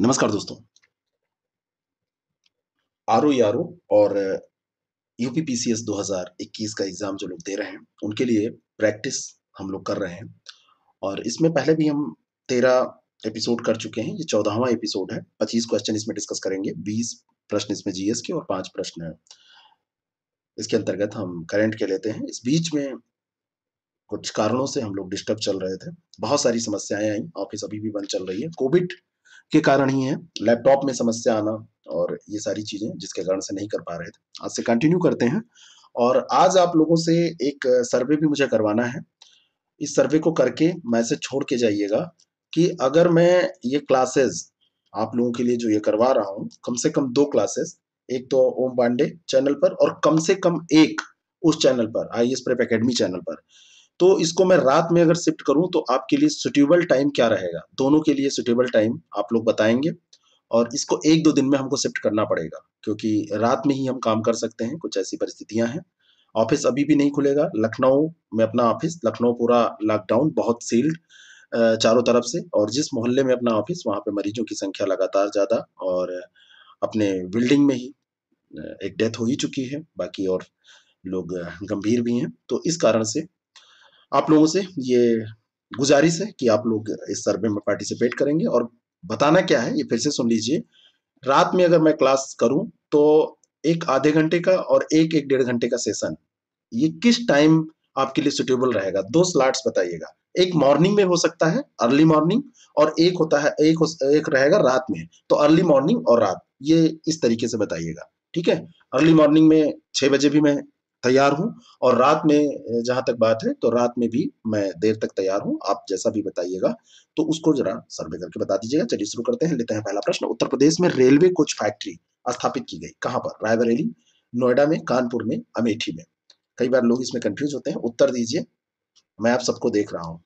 नमस्कार दोस्तों। R O और यूपी पी सी एस दो हज़ार इक्कीस का एग्ज़ाम जो लोग दे रहे हैं, उनके लिए प्रैक्टिस हम लोग कर रहे हैं। और इसमें पहले भी हम तेरह एपिसोड कर चुके हैं, ये चौदहवा एपिसोड है। पच्चीस क्वेश्चन इसमें डिस्कस करेंगे, बीस प्रश्न इसमें जीएस के और पाँच प्रश्न इसके अंतर्गत हम करंट के लेते हैं। इस बीच में कुछ कारणों से हम लोग डिस्टर्ब चल रहे थे। बहुत सारी समस्याएँ आई ऑफ़िस अभी भी बंद चल रही है। कोविड के कारण ही है। लैपटॉप में समस्या आना और ये सारी चीज़ें जिसके कारण से नहीं कर पा रहे थे। आज से कंटिन्यू करते हैं और आज आप लोगों से एक सर्वे भी मुझे करवाना है। इस सर्वे को करके मैसेज छोड़ के जाइएगा कि अगर मैं ये क्लासेस आप लोगों के लिए जो ये करवा रहा हूँ, कम से कम दो क्लासेस एक तो ओम पांडे चैनल पर और कम से कम एक उस चैनल पर I S prep academy channel पर। तो इसको मैं रात में अगर शिफ्ट करूँ तो आपके लिए सुटेबल टाइम क्या रहेगा? दोनों के लिए सुटेबल टाइम आप लोग बताएँगे और इसको एक दो दिन में हमको शिफ्ट करना पड़ेगा, क्योंकि रात में ही हम काम कर सकते हैं, कुछ ऐसी परिस्थितियाँ हैं। ऑफ़िस अभी भी नहीं खुलेगा, लखनऊ में अपना ऑफ़िस लखनऊ पूरा लॉकडाउन बहुत सील्ड चारों तरफ़ से और जिस मोहल्ले में अपना ऑफ़िस वहाँ पे मरीजों की संख्या लगातार ज़्यादा और अपने बिल्डिंग में ही एक डेथ हो ही चुकी है, बाकी और लोग गंभीर भी हैं। तो इस कारण से आप लोगों से ये गुजारिश है कि आप लोग इस सर्वे में पार्टिसिपेट करेंगे और बताना क्या है, ये फिर से सुन लीजिए। रात में अगर मैं क्लास करूँ तो एक आधे घंटे का और एक एक डेढ़ घंटे का सेशन ये किस टाइम आपके लिए सुटेबल रहेगा? दो स्लॉट्स बताइएगा। एक मॉर्निंग में हो सकता है अर्ली मॉर्निंग और एक होता है, एक एक रहेगा रात में। तो अर्ली मॉर्निंग और रात, ये इस तरीके से बताइएगा। ठीक है? अर्ली मॉर्निंग में छह बजे भी मैं तैयार हूँ। और रात में जहाँ तक बात है तो रात में भी मैं देर तक तैयार हूँ। आप जैसा भी बताइएगा तो उसको जरा सर्वे करके बता दीजिएगा। चलिए शुरू करते हैं, लेते हैं पहला प्रश्न। उत्तर प्रदेश में रेलवे कोच फैक्ट्री स्थापित की गई। कहाँ पर? रायबरेली, नोएडा में, कानपुर में, अमेठी में। कई बार लोग इसमें कंफ्यूज होते हैं। उत्तर दीजिए। मैं आप सबको देख रहा हूँ,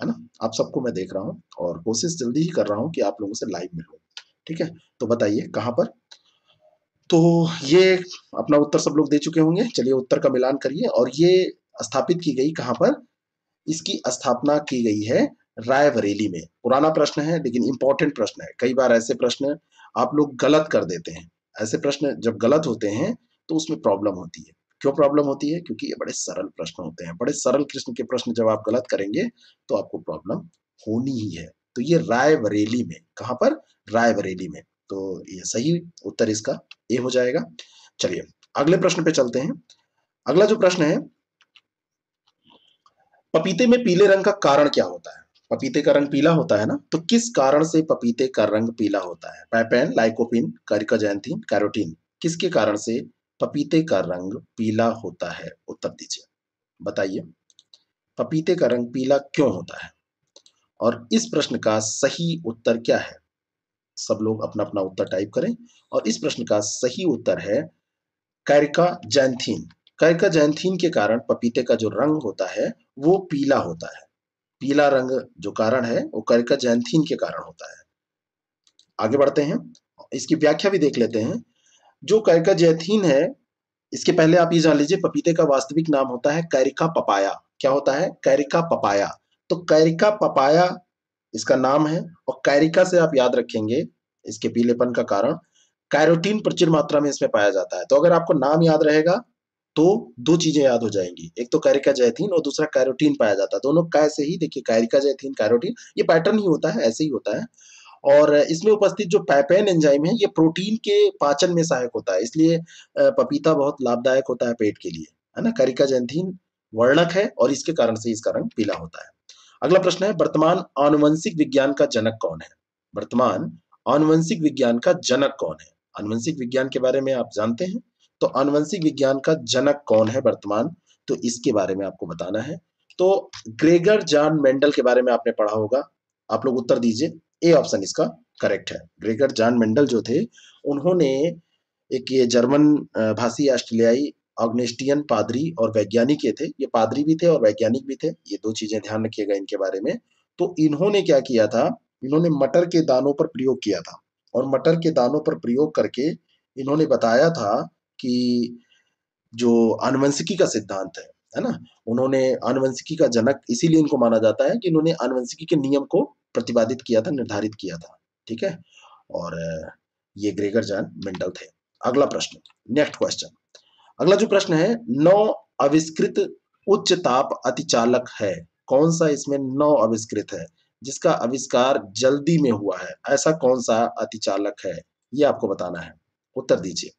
है ना? आप सबको मैं देख रहा हूँ और कोशिश जल्दी ही कर रहा हूँ कि आप लोगों से लाइव मिलूँ। ठीक है? तो बताइए, कहाँ पर? तो ये अपना उत्तर सब लोग दे चुके होंगे। चलिए उत्तर का मिलान करिए। और ये स्थापित की गई कहाँ पर? इसकी स्थापना की गई है रायबरेली में। पुराना प्रश्न है, लेकिन इंपॉर्टेंट प्रश्न है। कई बार ऐसे प्रश्न आप लोग गलत कर देते हैं। ऐसे प्रश्न जब गलत होते हैं तो उसमें प्रॉब्लम होती है। क्यों प्रॉब्लम होती है? क्योंकि ये बड़े सरल प्रश्न होते हैं। बड़े सरल कृष्ण के प्रश्न जब आप गलत करेंगे तो आपको प्रॉब्लम होनी ही है। तो ये रायबरेली में, कहाँ पर? रायबरेली में। तो ये सही उत्तर इसका ए हो जाएगा। चलिए, अगले प्रश्न पे चलते हैं। अगला जो प्रश्न है, पपीते में पीले रंग का कारण क्या होता है? पपीते का रंग पीला होता है ना? तो किस कारण से पपीते का रंग पीला होता है? पैपेन लाइकोपिन कैरिकाजैंथीन, कैरोटीन, किसके कारण से पपीते का रंग पीला होता है? उत्तर दीजिए। बताइए, पपीते का रंग पीला क्यों होता है? और इस प्रश्न का सही उत्तर क्या है? सब लोग अपना अपना उत्तर टाइप करें। और इस प्रश्न का सही उत्तर है कैरिका जैंथीन। कैरिका जैंथीन के कारण पपीते का जो रंग होता है, वो पीला होता है। पीला रंग जो कारण है, वो कैरिका जैंथीन के कारण होता है। आगे बढ़ते हैं। इसकी व्याख्या भी देख लेते हैं। जो कैरिका जैथीन है, इसके पहले आप ये जान लीजिए, पपीते का वास्तविक नाम होता है कैरिका पपाया। क्या होता है? Carica papaya. तो कैरिका पपाया इसका नाम है और कैरिका से आप याद रखेंगे इसके पीलेपन का कारण कैरोटीन प्रचुर मात्रा में इसमें पाया जाता है। तो अगर आपको नाम याद रहेगा तो दो चीज़ें याद हो जाएँगी। एक तो कैरिका जैथीन और दूसरा कैरोटीन पाया जाता है। दोनों कैसे ही, देखिए कैरिका जैथीन कैरोटीन ये पैटर्न ही होता है, ऐसे ही होता है। और इसमें उपस्थित जो पैपेन एंजाइम है, ये प्रोटीन के पाचन में सहायक होता है। इसलिए पपीता बहुत लाभदायक होता है पेट के लिए, है ना? कैरिका जैथीन वर्णक है और इसके कारण से इसका रंग पीला होता है। अगला प्रश्न है, वर्तमान आनुवंशिक विज्ञान का जनक कौन है? वर्तमान आनुवंशिक विज्ञान का जनक कौन है? आनुवंशिक विज्ञान के बारे में आप जानते हैं तो आनुवंशिक विज्ञान का जनक कौन है वर्तमान? तो इसके बारे में आपको बताना है। तो ग्रेगर जॉन मेंडल के बारे में आपने पढ़ा होगा। आप लोग उत्तर दीजिए, ए ऑप्शन इसका करेक्ट है। ग्रेगर जॉन मेंडल जो थे, उन्होंने एक ये जर्मन भाषी ऑस्ट्रेलियाई ऑग्नेस्टियन पादरी और वैज्ञानिक ये थे, ये पादरी भी थे और वैज्ञानिक भी थे, ये दो चीज़ें ध्यान रखिएगा इनके बारे में। तो इन्होंने क्या किया था? इन्होंने मटर के दानों पर प्रयोग किया था और मटर के दानों पर प्रयोग करके इन्होंने बताया था कि जो आनुवंशिकी का सिद्धांत है है ना? उन्होंने आनुवंशिकी का जनक इसीलिए इनको माना जाता है कि इन्होंने आनुवंशिकी के नियम को प्रतिपादित किया था, निर्धारित किया था, ठीक है? और ये ग्रेगर जॉन मेंडल थे। अगला प्रश्न, नेक्स्ट क्वेश्चन। अगला जो प्रश्न है, नौ आविष्कृत उच्च ताप अतिचालक है। कौन सा इसमें नौ आविष्कृत है? जिसका आविष्कार जल्दी में हुआ है, ऐसा कौन सा अतिचालक है? ये आपको बताना है। उत्तर दीजिए।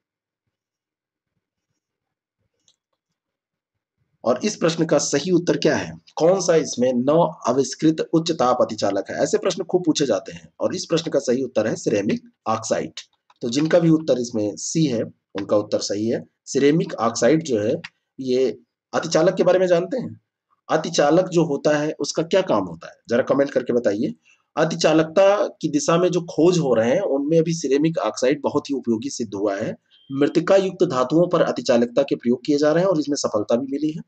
और इस प्रश्न का सही उत्तर क्या है? कौन सा इसमें नौ आविष्कृत उच्च ताप अतिचालक है? ऐसे प्रश्न खूब पूछे जाते हैं और इस प्रश्न का सही उत्तर है सिरेमिक ऑक्साइड। तो जिनका भी उत्तर इसमें सी है उनका उत्तर सही है। सिरेमिक ऑक्साइड जो है, ये अतिचालक के बारे में जानते हैं? अतिचालक जो होता है, उसका क्या काम होता है? जरा कमेंट करके बताइए। अतिचालकता की दिशा में जो खोज हो रहे हैं, उनमें अभी सिरेमिक ऑक्साइड बहुत ही उपयोगी सिद्ध हुआ है। मृतिका युक्त धातुओं पर अतिचालकता के प्रयोग किए जा रहे हैं और इसमें सफलता भी मिली है।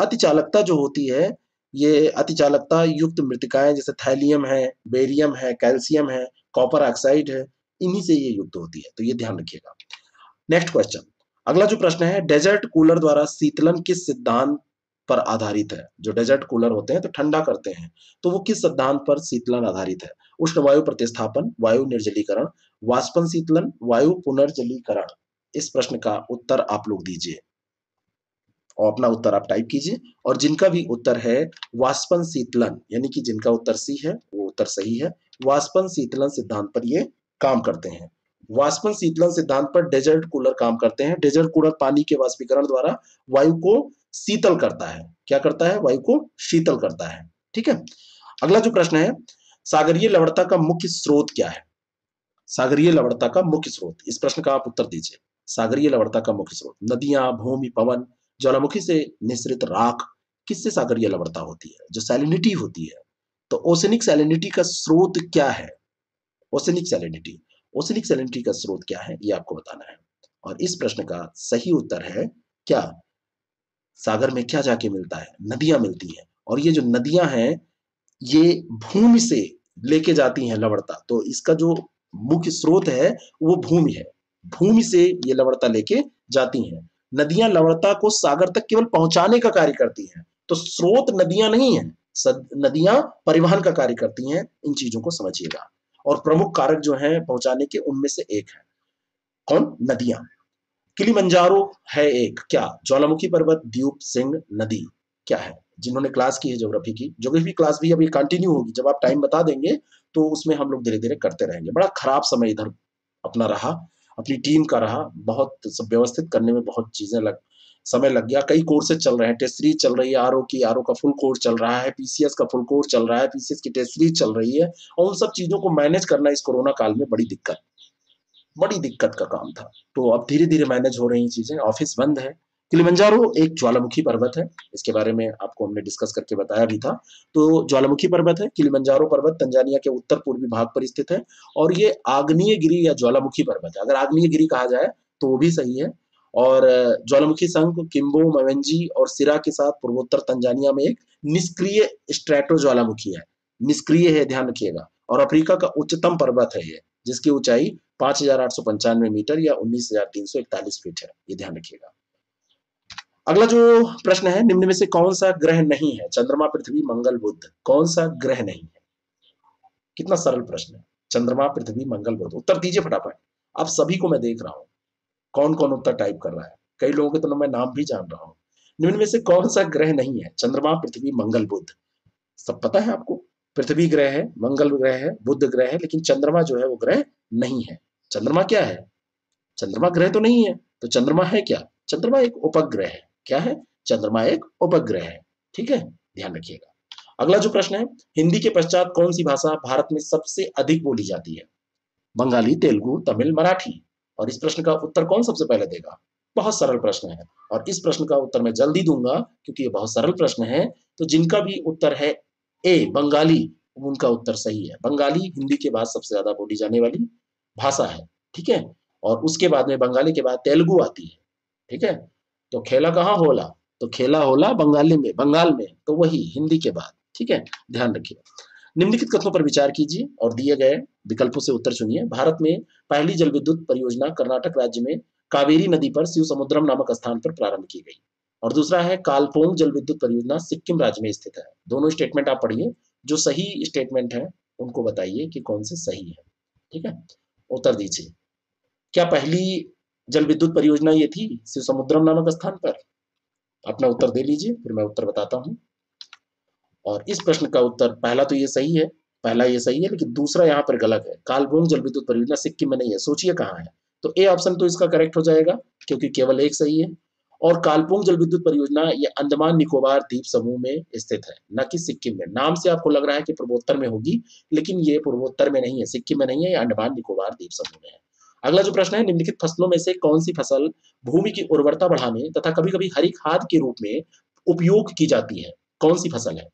अतिचालकता जो होती है, ये अतिचालकता युक्त मृतिकाएँ जैसे थैलियम है, बेरियम है, कैल्शियम है, कॉपर ऑक्साइड है, इन्हीं से ये युक्त होती है। तो ये ध्यान रखिएगा। नेक्स्ट क्वेश्चन अगला जो प्रश्न है डेजर्ट कूलर द्वारा शीतलन किस सिद्धांत पर आधारित है? जो डेजर्ट कूलर होते हैं तो ठंडा करते हैं तो वो किस सिद्धांत पर शीतलन आधारित है? उष्ण वायु प्रतिस्थापन, वायु निर्जलीकरण, वाष्पन शीतलन, वायु पुनर्जलीकरण। इस प्रश्न का उत्तर आप लोग दीजिए। और अपना उत्तर आप टाइप कीजिए। और जिनका भी उत्तर है, वाष्पन शीतलन, यानी कि जिनका उत्तर सी है, वो उत्तर सही है। वाष्पन शीतलन सिद्धांत पर ये काम करते हैं। वाष्पन शीतलन सिद्धांत पर डेजर्ट कूलर काम करते हैं। डेजर्ट कूलर पानी के वाष्पीकरण द्वारा वायु को शीतल करता है। क्या करता है? वायु को शीतल करता है। ठीक है? अगला जो प्रश्न है, सागरीय लवणता का मुख्य स्रोत क्या है? सागरीय लवणता का मुख्य स्रोत। इस प्रश्न का आप उत्तर दीजिए। सागरीय लवणता का मुख्य स्रोत। नदियाँ, भूमि, पवन, ज्वालामुखी से निश्रित राख किससे सागरीय लवणता होती है? जो सैलिनिटी होती है। तो ओसेनिक सैलिनिटी का स्रोत क्या है? ओसेनिक सैलिनिटी ओसेनिक सैलिनिटी का स्रोत क्या है, ये आपको बताना है। और इस प्रश्न का सही उत्तर है, क्या? सागर में क्या जाके मिलता है? नदियाँ मिलती हैं। और ये जो नदियाँ हैं, ये भूमि से लेके जाती हैं लवणता। तो इसका जो मुख्य स्रोत है, वो भूमि है। भूमि से ये लवणता लेके जाती हैं। नदियाँ लवणता को सागर तक केवल पहुँचाने का कार्य करती हैं। तो स्रोत नदियाँ नहीं है नदियाँ परिवहन का कार्य करती हैं। इन चीज़ों को समझिएगा। और प्रमुख कारक जो है पहुँचाने के उनमें से एक है। कौन? नदियाँ। किलीमंजारो है एक। क्या? ज्वालामुखी पर्वत द्वीप सिंह नदी। क्या है? जिन्होंने क्लास की है ज्योग्राफी की। ज्योग्राफी क्लास भी अभी कंटिन्यू होगी। जब आप टाइम बता देंगे तो उसमें हम लोग धीरे धीरे करते रहेंगे। बड़ा खराब समय इधर अपना रहा। अपनी टीम का रहा। बहुत सब व्यवस्थित करने में बहुत चीज़ें लग समय लग गया। कई कोर्सेज चल रहे हैं। टेस्ट सीरीज़ चल रही है। आरओ की आरओ का फुल कोर्स चल रहा है। पीसीएस का फुल कोर्स चल रहा है। पीसीएस की टेस्ट सीरीज़ चल रही है। और उन सब चीज़ों को मैनेज करना इस कोरोना काल में बड़ी दिक्कत। बड़ी दिक्कत का काम था। तो अब धीरे धीरे मैनेज हो रही चीज़ें। ऑफ़िस बंद है। किलिमंजारो एक ज्वालामुखी पर्वत है। इसके बारे में आपको हमने डिस्कस करके बताया भी था। तो ज्वालामुखी पर्वत है। किलिमंजारो पर्वत तंजानिया के उत्तर पूर्वी भाग पर स्थित है। और ये आग्नेय गिरी या ज्वालामुखी पर्वत है। अगर आग्नेय गिरी कहा जाए तो वो भी सही है। और ज्वालामुखी संघ, किम्बो, मवेंजी और सिरा के साथ पूर्वोत्तर तंजानिया में एक निष्क्रिय स्ट्रेटो ज्वालामुखी है। निष्क्रिय है, ध्यान रखिएगा। और अफ्रीका का उच्चतम पर्वत है ये, जिसकी ऊंचाई पाँच मीटर या उन्नीस फीट है, ये ध्यान रखिएगा। अगला जो प्रश्न है, निम्न में से कौन सा ग्रह नहीं है? चंद्रमा, पृथ्वी, मंगल बुद्ध कौन सा ग्रह नहीं है? कितना सरल प्रश्न है। चंद्रमा, पृथ्वी, मंगल बुद्ध उत्तर दीजिए फटाफट। आप सभी को मैं देख रहा हूँ। कौन कौन उत्तर टाइप कर रहा है? कई लोगों के तो मैं नाम भी जान रहा हूँ। निम्न में से कौन सा ग्रह नहीं है? चंद्रमा, पृथ्वी, मंगल बुद्ध सब पता है आपको? पृथ्वी ग्रह है, मंगल ग्रह है बुद्ध ग्रह है, लेकिन चंद्रमा जो है वो ग्रह नहीं है। चंद्रमा क्या है? चंद्रमा ग्रह तो नहीं है। तो चंद्रमा है क्या? चंद्रमा एक उपग्रह है। क्या है? चंद्रमा एक उपग्रह है। ठीक है? ध्यान रखिएगा। अगला जो प्रश्न है, हिंदी के पश्चात कौन सी भाषा भारत में सबसे अधिक बोली जाती है? बंगाली, तेलुगु, तमिल, मराठी। और इस प्रश्न का उत्तर कौन सबसे पहले देगा? बहुत सरल प्रश्न है। और इस प्रश्न का उत्तर मैं जल्दी दूँगा, क्योंकि ये बहुत सरल प्रश्न है। तो जिनका भी उत्तर है ए बंगाली, उनका उत्तर सही है। बंगाली हिंदी के बाद सबसे ज़्यादा बोली जाने वाली भाषा है, ठीक है? और उसके बाद में बंगाली के बाद तेलुगु आती है, ठीक है? तो खेला कहाँ होला? तो खेला होला बंगाली में, बंगाल में तो वही हिंदी के बाद, ठीक है? ध्यान रखिए। निम्नलिखित कथनों पर विचार कीजिए और दिए गए विकल्पों से उत्तर चुनिए। भारत में पहली जल विद्युत परियोजना कर्नाटक राज्य में कावेरी नदी पर शिव समुद्रम नामक स्थान पर प्रारंभ की गई। और दूसरा है, कालपोंग जल विद्युत परियोजना सिक्किम राज्य में स्थित है। दोनों स्टेटमेंट आप पढ़िए, जो सही स्टेटमेंट है, उनको बताइए कि कौन से सही है। ठीक है? उत्तर दीजिए। क्या पहली जल विद्युत परियोजना ये थी शिव समुद्रम नामक स्थान पर? अपना उत्तर दे लीजिए, फिर मैं उत्तर बताता हूँ। और इस प्रश्न का उत्तर, पहला तो ये सही है पहला ये सही है, लेकिन दूसरा यहाँ पर गलत है। कालबोंग जल विद्युत परियोजना सिक्किम में नहीं है। सोचिए कहाँ है। तो ए ऑप्शन तो इसका करेक्ट हो जाएगा, क्योंकि केवल एक सही है। और कालपोंग जल विद्युत परियोजना ये अंडमान निकोबार द्वीप समूह में स्थित है, न कि सिक्किम में। नाम से आपको लग रहा है कि पूर्वोत्तर में होगी, लेकिन ये पूर्वोत्तर में नहीं है। सिक्किम में नहीं है, ये अंडमान निकोबार द्वीप समूह में है। अगला जो प्रश्न है, निम्नलिखित फ़सलों में से कौन सी फ़सल भूमि की उर्वरता बढ़ाने तथा कभी कभी हरी खाद के रूप में उपयोग की जाती है? कौन सी फ़सल है?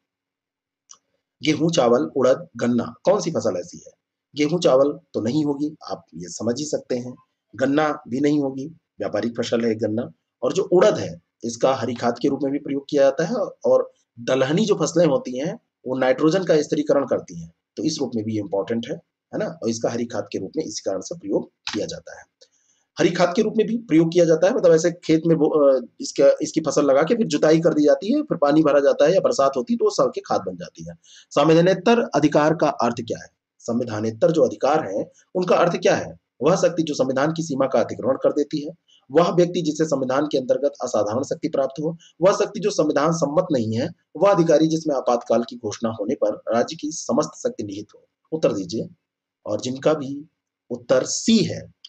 गेहूँ, चावल, उड़द, गन्ना, कौन सी फ़सल ऐसी है? गेहूँ, चावल तो नहीं होगी, आप ये समझ ही सकते हैं। गन्ना भी नहीं होगी, व्यापारिक फ़सल है गन्ना, और जो उड़द है, इसका हरी खाद के रूप में भी प्रयोग किया जाता है, और दलहनी जो फ़सलें होती हैं, वो नाइट्रोजन का स्त्रीकरण करती हैं तो इस रूप में भी इम्पोर्टेंट है है ना? और इसका हरी खाद के रूप में इसी कारण से प्रयोग किया जाता है। हरी खाद के रूप में भी प्रयोग किया जाता है। मतलब ऐसे खेत में इसका, इसकी फ़सल लगा के फिर जुताई कर दी जाती है, फिर पानी भरा जाता है या बरसात होती है तो सड़ के खाद बन जाती है। संविधानेतर अधिकार का अर्थ क्या है? संविधानेतर जो अधिकार है, उनका अर्थ क्या है? वह शक्ति जो संविधान की सीमा का अतिक्रमण कर देती है। वह व्यक्ति जिसे संविधान के अंतर्गत असाधारण शक्ति प्राप्त हो, वह शक्ति जो संविधान सम्मत नहीं है, वह अधिकारी जिसमें आपातकाल की घोषणा होने पर राज्य की समस्त शक्ति निहित हो। उत्तर दीजिए। और जिनका भी उत्तर सी है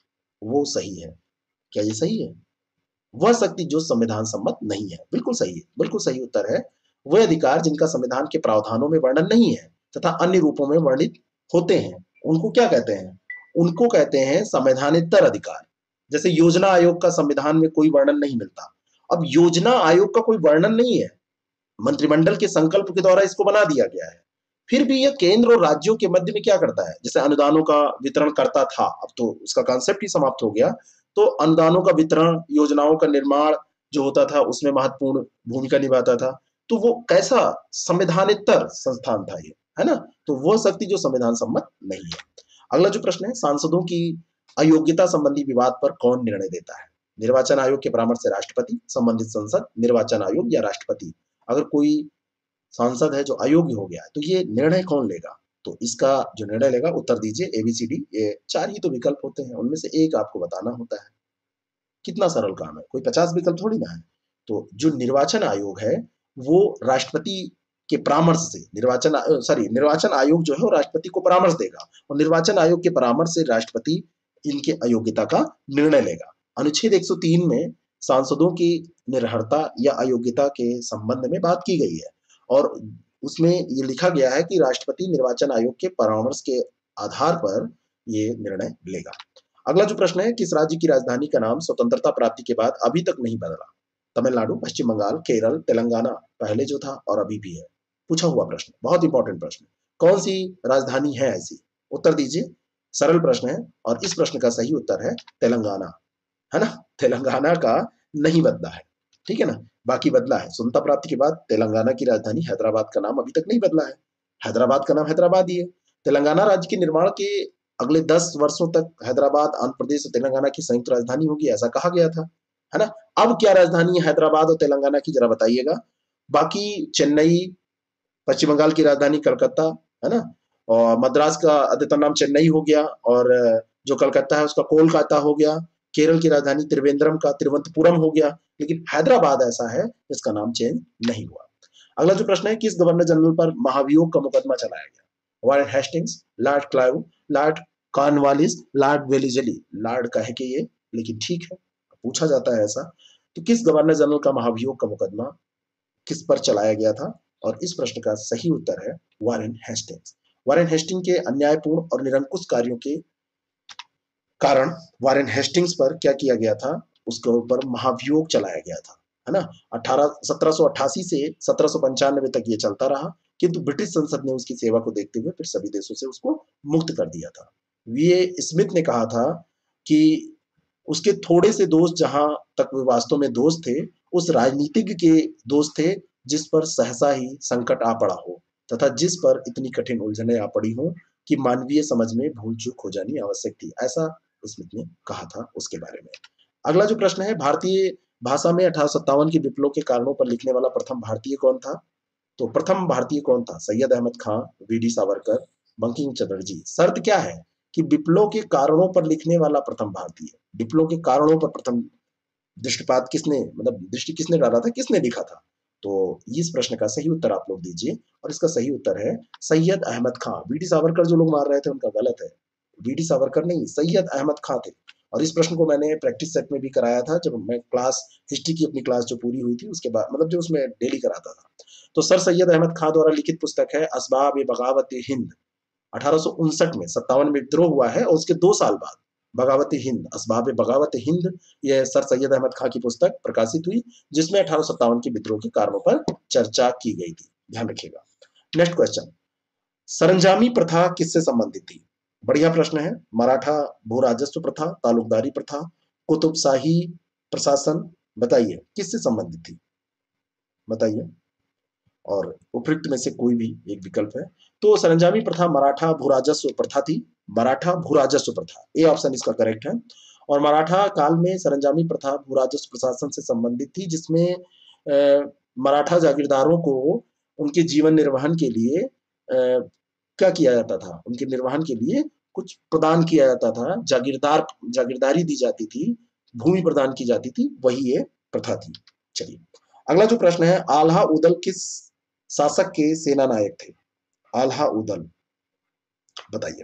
वो सही है। क्या ये सही है? वह शक्ति जो संविधान सम्मत नहीं है। बिल्कुल सही है, बिल्कुल सही उत्तर है। वह अधिकार जिनका संविधान के प्रावधानों में वर्णन नहीं है तथा अन्य रूपों में वर्णित होते हैं, उनको क्या कहते हैं? उनको कहते हैं संवैधानितर अधिकार। जैसे योजना आयोग का संविधान में कोई वर्णन नहीं मिलता। अब योजना आयोग का कोई वर्णन नहीं है। मंत्रिमंडल के संकल्प के द्वारा इसको बना दिया गया है। फिर भी यह केंद्र और राज्यों के मध्य में क्या करता है? जैसे अनुदानों का वितरण करता था, अब तो उसका कॉन्सेप्ट ही समाप्त हो गया। तो अनुदानों का वितरण, योजनाओं का निर्माण जो होता था, उसमें महत्वपूर्ण भूमिका निभाता था। तो वो कैसा संविधानितर संस्थान था ये, है ना? तो वह शक्ति जो संविधान सम्मत नहीं है। अगला जो प्रश्न है, सांसदों की अयोग्यता संबंधी विवाद पर कौन निर्णय देता है? निर्वाचन आयोग के परामर्श से राष्ट्रपति, संबंधित संसद, निर्वाचन आयोग या राष्ट्रपति? अगर कोई सांसद है जो अयोग्य हो गया तो ये निर्णय कौन लेगा? तो इसका जो निर्णय लेगा, उत्तर दीजिए एबीसीडी ये चार ही तो विकल्प होते हैं, उनमें से एक आपको बताना होता है। कितना सरल काम है, कोई पचास विकल्प थोड़ी ना है। तो जो निर्वाचन आयोग है, वो राष्ट्रपति के परामर्श से, निर्वाचन सॉरी, निर्वाचन आयोग जो है वो राष्ट्रपति को परामर्श देगा, और निर्वाचन आयोग के परामर्श से राष्ट्रपति इनके अयोग्यता का निर्णय लेगा। अनुच्छेद 103 में सांसदों की निर्हरता या अयोग्यता के संबंध में बात की गई है। और उसमें ये लिखा गया है कि राष्ट्रपति निर्वाचन आयोग के परामर्श के आधार पर ये निर्णय लेगा। अगला जो प्रश्न है, किस राज्य की राजधानी का नाम स्वतंत्रता प्राप्ति के बाद अभी तक नहीं बदला? तमिलनाडु, पश्चिम बंगाल, केरल, तेलंगाना पहले जो था और अभी भी है। पूछा हुआ प्रश्न, बहुत इंपॉर्टेंट प्रश्न। कौन सी राजधानी है ऐसी? उत्तर दीजिए। सरल प्रश्न है और इस प्रश्न का सही उत्तर है तेलंगाना। है ना? तेलंगाना का नहीं बदला है। ठीक है ना? बाकी बदला है। सुनता प्राप्ति के बाद तेलंगाना की राजधानी हैदराबाद का नाम अभी तक नहीं बदला है। हैदराबाद का नाम हैदराबाद ही है। तेलंगाना राज्य के निर्माण के अगले दस वर्षों तक हैदराबाद, आंध्र प्रदेश और तेलंगाना की संयुक्त राजधानी होगी, ऐसा कहा गया था। है ना? अब क्या राजधानी है हैदराबाद और तेलंगाना की, जरा बताइएगा। बाकी चेन्नई, पश्चिम बंगाल की राजधानी कलकत्ता, है ना? और मद्रास का अद्यतन नाम चेन्नई हो गया और जो कलकत्ता है उसका कोलकाता हो गया। केरल की राजधानी त्रिवेंद्रम का तिरुवंतपुरम हो गया, लेकिन हैदराबाद ऐसा है जिसका नाम चेंज नहीं हुआ। अगला जो प्रश्न है, किस गवर्नर जनरल पर महाभियोग का मुकदमा चलाया गया? Warren Hastings, Lord Clive, Lord Cornwallis, Lord Wellesley. Lord कहे कि ये, लेकिन ठीक है, पूछा जाता है ऐसा। तो किस गवर्नर जनरल का महाभियोग का मुकदमा किस पर चलाया गया था? और इस प्रश्न का सही उत्तर है वारेन हेस्टिंग्स। वारेन हेस्टिंग के अन्यायपूर्ण और निरंकुश कार्यों के कारण वारेन हेस्टिंग्स पर क्या किया गया था? उसके ऊपर महाभियोग चलाया गया था, है ना? अठारह, सत्रह से सत्रह तक ये चलता रहा, किंतु ब्रिटिश संसद ने उसकी सेवा को देखते हुए फिर सभी देशों से उसको मुक्त कर दिया था। वी स्मिथ ने कहा था कि उसके थोड़े से दोस्त जहाँ तक वे वास्तव में दोस्त थे, उस राजनीतिज्ञ के दोस्त थे, जिस पर सहसा ही संकट आ पड़ा हो, तथा जिस पर इतनी कठिन उलझने आ पड़ी हो कि मानवीय समझ में भूल चूक हो जानी आवश्यक थी। ऐसा स्मिथ ने कहा था उसके बारे में। अगला जो प्रश्न है, भारतीय भाषा में अठारह के विप्लव के कारणों पर लिखने वाला प्रथम भारतीय कौन था? तो प्रथम भारतीय कौन था? Syed Ahmed Khan V D Savarkar, Bankim Chatterjee. शर्त क्या है कि विप्लव के कारणों पर लिखने वाला प्रथम भारतीय? विप्लव के कारणों पर प्रथम दृष्टिपात किसने मतलब दृष्टि किसने डाला था, किसने लिखा था? तो इस प्रश्न का सही उत्तर आप लोग दीजिए। और इसका सही उत्तर है सैयद अहमद खां। वीडी सावरकर जो लोग मार रहे थे, उनका गलत है। वीडी सावरकर नहीं सैयद अहमद खां थे। और इस प्रश्न को मैंने प्रैक्टिस सेट में भी कराया था, जब मैं क्लास हिस्ट्री की अपनी क्लास जो पूरी हुई थी, उसके बाद मतलब जो उसमें डेली कराता था। तो सर सैयद अहमद खां द्वारा लिखित पुस्तक है, असबाब बगावत हिंद। अठारह में सत्तावन में विद्रोह हुआ है, और उसके दो साल बाद, बगावत हिंद, असबाब बगावत हिंद यह सर सैयद अहमद खां की पुस्तक प्रकाशित हुई, जिसमें अठारह के विद्रोह के कारणों पर चर्चा की गई थी। ध्यान रखिएगा। नेक्स्ट क्वेश्चन सरंजामी प्रथा किससे संबंधित थी? बढ़िया प्रश्न है। मराठा भू राजस्व प्रथा, तालुकदारी प्रथा कुतुबशाही प्रशासन, बताइए, किससे संबंधित थी? बताइए। और उपयुक्त में से कोई भी एक विकल्प है। तो सरंजामी प्रथा मराठा भू राजस्व प्रथा थी। मराठा भू राजस्व प्रथा, ए ऑप्शन इसका करेक्ट है। और मराठा काल में सरंजामी प्रथा भू राजस्व प्रशासन से संबंधित थी, जिसमें मराठा जागीरदारों को उनके जीवन निर्वहन के लिए क्या किया जाता था। उनके निर्वहन के लिए कुछ प्रदान किया जाता था। जागीरदार, जागीरदारी दी जाती थी, भूमि प्रदान की जाती थी, वही ये प्रथा थी। चलिए, अगला जो प्रश्न है, आल्हा उदल किस शासक के सेना नायक थे? आल्हा उदल, बताइए।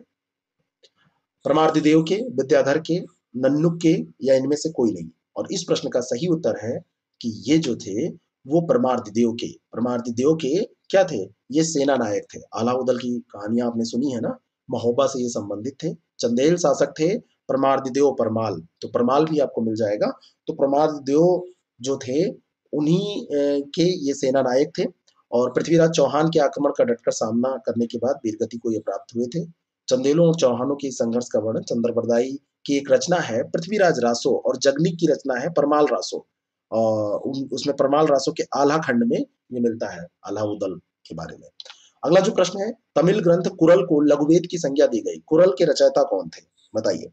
परमार्थी देव के, विद्याधर के, नन्नुक के, या इनमें से कोई नहीं। और इस प्रश्न का सही उत्तर है कि ये जो थे वो परमार्थिदेव के परमार्थिदेव के क्या थे? ये सेना नायक थे आलाउदल की कहानियाँ आपने सुनी है ना? महोबा से ये संबंधित थे। चंदेल शासक थे परमार्दिदेव परमाल। तो परमाल भी आपको मिल जाएगा। तो परमार्दिदेव जो थे, उन्हीं के ये सेना नायक थे और पृथ्वीराज चौहान के आक्रमण का डटकर सामना करने के बाद वीरगति को ये प्राप्त हुए थे। चंदेलों और चौहानों के संघर्ष का वर्णन चंद्रप्रदाई की एक रचना है, पृथ्वीराज रासो और जगनिक की रचना है, परमाल रासो। उसमें परमाल रासो के आल्हा खंड में ये मिलता है, आल्हा उदल के बारे में। अगला जो प्रश्न है, तमिल ग्रंथ कुरल को लघुवेद की संज्ञा दी गई। कुरल के रचयिता कौन थे? बताइए।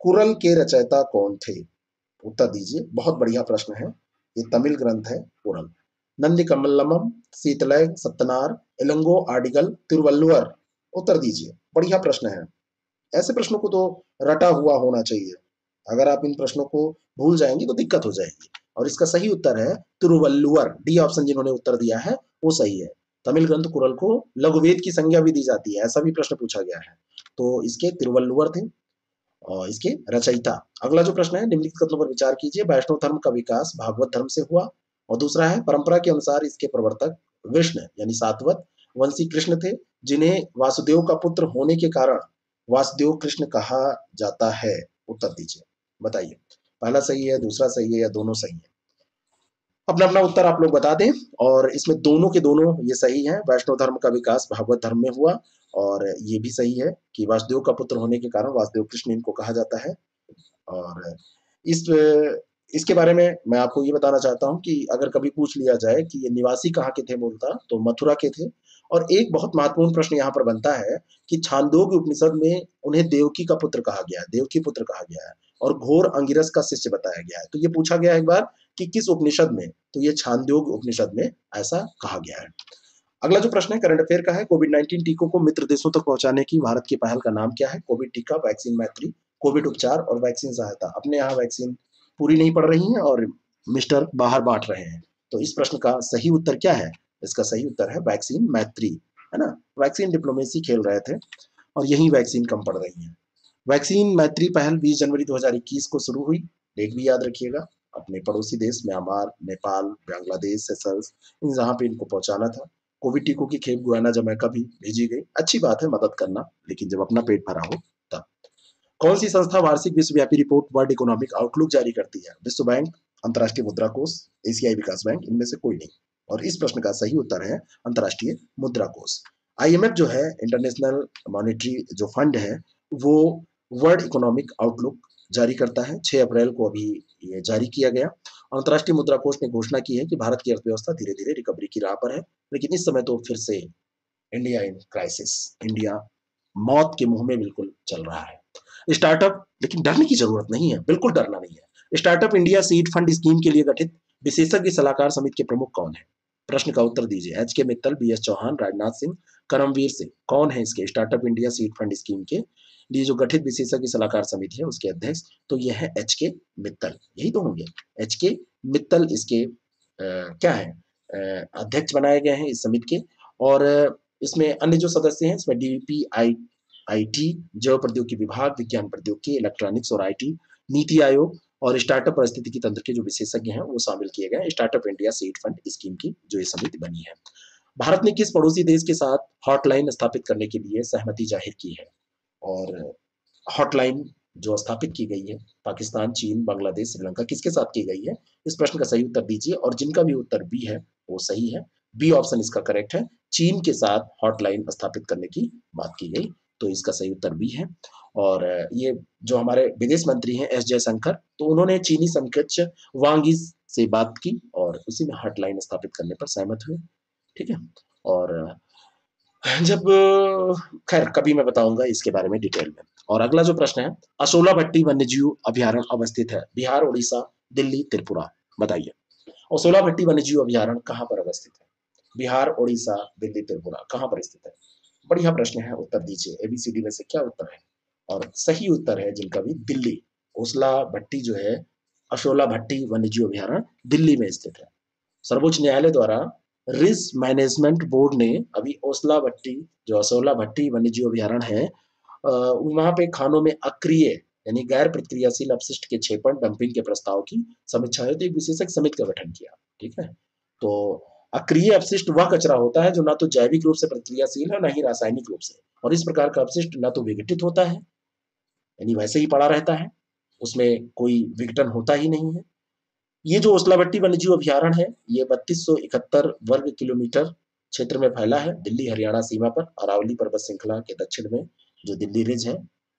कुरल के रचयिता कौन थे? उत्तर दीजिए, बहुत बढ़िया प्रश्न है। ये तमिल ग्रंथ है, कुरल। नंदी कमल्लम शीतलय सत्यनार इलंगो आडिगल तिरुवल्लुवर। उत्तर दीजिए, बढ़िया प्रश्न है। ऐसे प्रश्नों को तो रटा हुआ होना चाहिए। अगर आप इन प्रश्नों को भूल जाएँगे तो दिक्कत हो जाएगी। और इसका सही उत्तर है तिरुवल्लुवर। डी ऑप्शन जिन्होंने उत्तर दिया है, वो सही है। तमिल ग्रंथ कुरल को लघुवेद की संज्ञा भी दी जाती है, ऐसा भी प्रश्न पूछा गया है। तो इसके तिरुवल्लुवर थे और इसके रचयिता। अगला जो प्रश्न है, निम्नलिखित कथनों पर विचार कीजिए। वैष्णव धर्म का विकास भागवत धर्म से हुआ। और दूसरा है, परंपरा के अनुसार इसके प्रवर्तक विष्णु, यानी सातवत वंशी कृष्ण थे, जिन्हें वासुदेव का पुत्र होने के कारण वासुदेव कृष्ण कहा जाता है। उत्तर दीजिए। बताइए। पहला सही है, दूसरा सही है या दोनों सही है? अपना अपना उत्तर आप लोग बता दें और इसमें दोनों के दोनों ये सही है। वैष्णव धर्म का विकास भागवत धर्म में हुआ और ये भी सही है कि वासुदेव का पुत्र होने के कारण वासुदेव कृष्ण इनको कहा जाता है। और इस, इसके बारे में मैं आपको ये बताना चाहता हूँ कि अगर कभी पूछ लिया जाए कि ये निवासी कहाँ के थे मूलता तो मथुरा के थे। और एक बहुत महत्वपूर्ण प्रश्न यहाँ पर बनता है कि छांदोग उपनिषद में उन्हें देवकी का पुत्र कहा गया है, देवकी पुत्र कहा गया है, और घोर अंगिरस का शिष्य बताया गया है। तो ये पूछा गया एक बार कि किस उपनिषद में तो ये छांदोग उपनिषद में ऐसा कहा गया है। अगला जो प्रश्न है करंट अफेयर का है कोविड नाइन्टीन टीकों को मित्र देशों तक पहुँचाने की भारत की पहल का नाम क्या है? कोविड टीका वैक्सीन मैत्री कोविड उपचार और वैक्सीन सहायता। अपने यहाँ वैक्सीन पूरी नहीं पड़ रही है और मिस्टर बाहर बांट रहे हैं। तो इस प्रश्न का सही उत्तर क्या है? इसका सही उत्तर है वैक्सीन मैत्री, है ना? वैक्सीन डिप्लोमेसी खेल रहे थे और यही वैक्सीन कम पड़ रही है। वैक्सीन मैत्री पहल 20 जनवरी 2021 को शुरू हुई। डेट भी याद रखिएगा। अपने पड़ोसी देश म्यांमार, नेपाल, बांग्लादेश इन जहाँ पे इनको पहुंचाना था। कोविड टीकों की खेप गुआना, जमैका भी भेजी गई। अच्छी बात है मदद करना, लेकिन जब अपना पेट भरा हो, तब। कौन सी संस्था वार्षिक विश्वव्यापी रिपोर्ट वर्ल्ड इकोनॉमिक आउटलुक जारी करती है? विश्व बैंक, अंतर्राष्ट्रीय मुद्रा कोष, एशियाई विकास बैंक, इनमें से कोई नहीं। और इस प्रश्न का सही उत्तर है अंतर्राष्ट्रीय मुद्रा कोष। आईएमएफ जो है इंटरनेशनल मॉनिटरी जो फंड है, वो वर्ल्ड इकोनॉमिक आउटलुक जारी करता है। 6 अप्रैल को अभी ये जारी किया गया। अंतर्राष्ट्रीय मुद्रा कोष ने घोषणा की है कि भारत की अर्थव्यवस्था धीरे धीरे रिकवरी की राह पर है, लेकिन इस समय तो फिर से इंडिया इन क्राइसिस इंडिया मौत के मुँह में बिल्कुल चल रहा है। स्टार्टअप लेकिन डरने की ज़रूरत नहीं है, बिल्कुल डरना नहीं है। Startup India seed fund scheme के लिए गठित विशेषज्ञ सलाहकार समिति के प्रमुख कौन है? प्रश्न का उत्तर दीजिए। H K Mittal B S Chauhan Rajnath Singh Karamvir Singh. कौन है इसके startup India seed fund scheme के? लिए जो गठित विशेषज्ञ सलाहकार समिति है उसके अध्यक्ष तो यह है एच के मित्तल। यही तो होंगे। एच के मित्तल इसके आ, क्या है? अध्यक्ष बनाए गए हैं इस समिति के। और इसमें अन्य जो सदस्य हैं इसमें डीपी आई आई टी जैव प्रौद्योगिकी विभाग विज्ञान प्रौद्योगिकी इलेक्ट्रॉनिक्स और आईटी नीति आयोग और स्टार्टअप परिस्थिति तंत्र के जो विशेषज्ञ हैं, वो शामिल किए गए startup India seed fund scheme की, जो ये समिति बनी है। भारत ने किस पड़ोसी देश के साथ हॉटलाइन स्थापित करने के लिए सहमति ज़ाहिर की है? और हॉटलाइन जो स्थापित की गई है, पाकिस्तान, चीन, बांग्लादेश, श्रीलंका, किसके साथ की गई है? इस प्रश्न का सही उत्तर दीजिए, और जिनका भी उत्तर बी है, वो सही है। बी ऑप्शन इसका करेक्ट है। चीन के साथ हॉटलाइन स्थापित करने की बात की गई तो इसका सही उत्तर बी है। और ये जो हमारे विदेश मंत्री हैं एस जयशंकर तो उन्होंने चीनी समकक्ष वांगी से बात की और उसी में हॉटलाइन स्थापित करने पर सहमत हुए। ठीक है? और जब, खैर, कभी मैं बताऊँगा इसके बारे में डिटेल में। और अगला जो प्रश्न है, असोला भट्टी वन्यजीव अभ्यारण अवस्थित है। बिहार उड़ीसा दिल्ली, त्रिपुरा, बताइए। असोला भट्टी वन्यजीव अभ्यारण कहाँ पर अवस्थित है? बिहार उड़ीसा दिल्ली, त्रिपुरा, कहाँ पर स्थित है? बढ़िया प्रश्न है, उत्तर दीजिए। एबीसीडी में से क्या उत्तर है? और सही उत्तर है जिनका भी, दिल्ली। ओसला भट्टी जो है, अशोला भट्टी वन्यजीव अभ्यारण दिल्ली में स्थित है। सर्वोच्च न्यायालय द्वारा रिस्क मैनेजमेंट बोर्ड ने अभी ओसला भट्टी, जो असोला भट्टी वन्यजीव अभ्यारण है वहाँ पे खानों में अक्रिय, यानी गैर प्रतिक्रियाशील अपशिष्ट के क्षेपण, डंपिंग के प्रस्ताव की समीक्षा हेतु एक विशेषज्ञ समिति का गठन किया, ठीक है? तो अक्रिय अपशिष्ट वह कचरा होता है, जो ना तो जैविक रूप से प्रतिक्रियाशील है, ना ही रासायनिक रूप से, और इस प्रकार का अपशिष्ट ना तो विघटित होता है। यानी वैसे ही पड़ा रहता है, उसमें कोई विघटन होता ही नहीं है। ये जो ओसलावट्टी वन्यजीव अभ्यारण है, ये बत्तीस वर्ग किलोमीटर क्षेत्र में फैला है, दिल्ली, हरियाणा सीमा पर, अरावली पर्वत श्रृंखला के दक्षिण में, जो दिल्ली रिज है,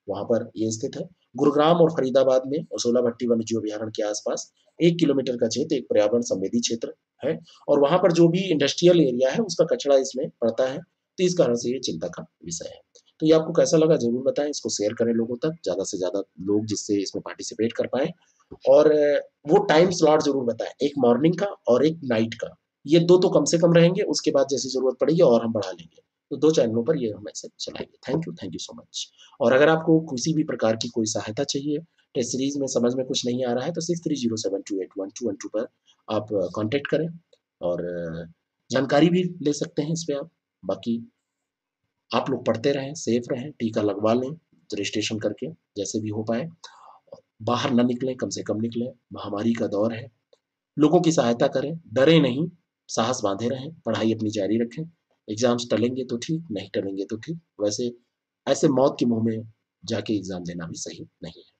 वहाँ पर ये स्थित है। गुरुग्राम और फरीदाबाद में ओसोला भट्टी वन्यजीव अभ्यारण के आसपास एक किलोमीटर का क्षेत्र, एक पर्यावरण संवेदी क्षेत्र है, और वहाँ पर जो भी इंडस्ट्रियल एरिया है, उसका कचरा इसमें पड़ता है तो इस कारण से ये चिंता का विषय है। तो ये आपको कैसा लगा ज़रूर बताएँ, इसको शेयर करें लोगों तक, ज़्यादा से ज़्यादा लोग जिससे इसमें पार्टिसिपेट कर पाए। और वो टाइम स्लॉट ज़रूर बताएँ, एक मॉर्निंग का और एक नाइट का। ये दो तो कम से कम रहेंगे, उसके बाद जैसी ज़रूरत पड़ेगी और हम बढ़ा लेंगे। तो दो चैनलों पर ये हम ऐसे चलाएँगे। Thank you thank you so much और अगर आपको किसी भी प्रकार की कोई सहायता चाहिए टेस्ट सीरीज़ में समझ में कुछ नहीं आ रहा है तो six three zero seven two eight one two one two पर आप कॉन्टेक्ट करें और जानकारी भी ले सकते हैं इस पर आप। बाकी आप लोग पढ़ते रहें सेफ़ रहें, टीका लगवा लें रजिस्ट्रेशन करके, जैसे भी हो पाए। बाहर ना निकलें, कम से कम निकलें, महामारी का दौर है। लोगों की सहायता करें, डरे नहीं, साहस बांधे रहें, पढ़ाई अपनी जारी रखें। एग्ज़ाम्स टलेंगे तो ठीक, नहीं टलेंगे तो ठीक। वैसे, ऐसे मौत के मुँह में जाके एग्ज़ाम देना भी सही नहीं है।